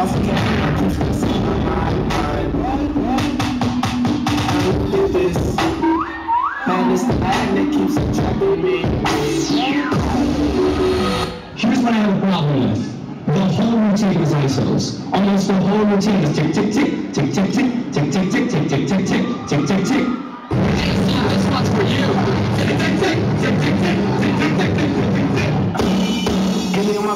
Here's what I have a problem with. The whole routine is ISOs. Almost the whole routine is tick, tick, tick, tick, tick, tick, tick, tick, tick, tick, tick, tick.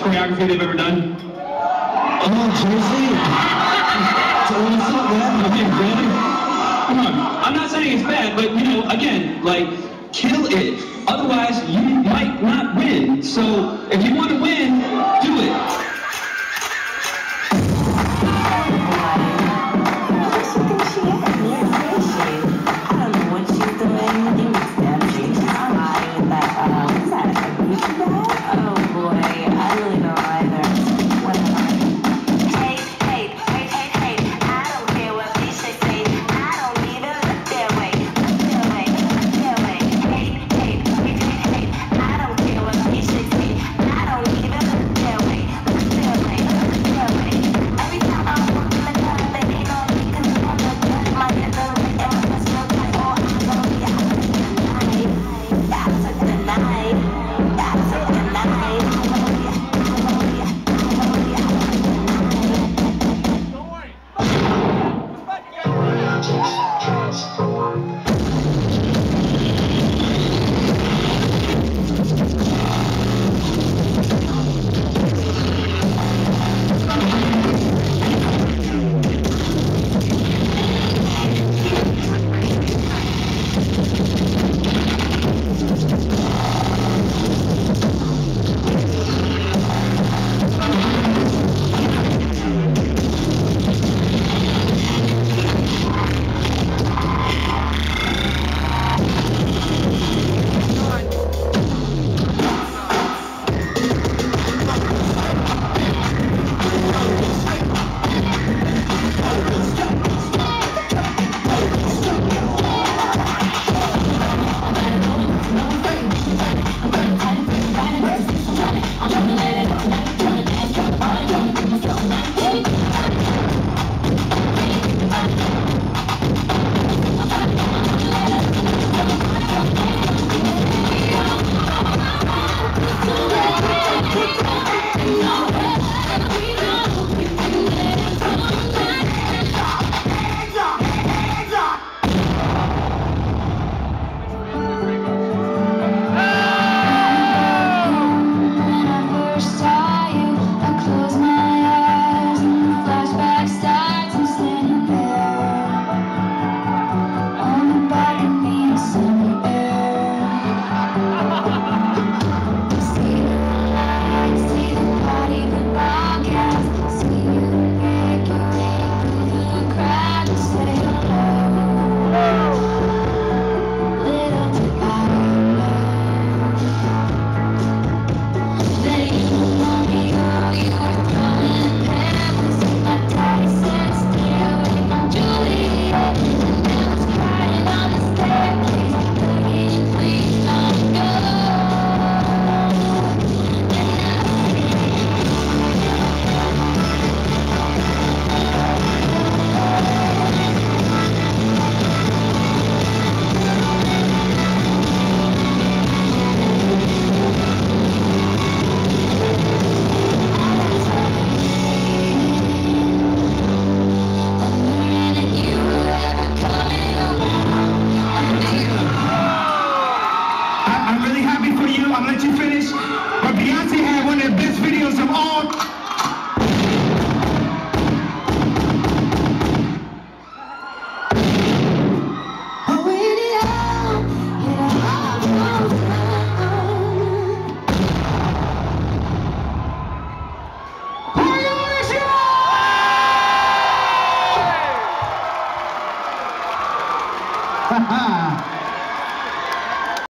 best choreography they've ever done? Oh, seriously? so what's up, man? I mean, come on. I'm not saying it's bad, but, you know, again, like, kill it. Otherwise, you might not win. So if you want to win, of all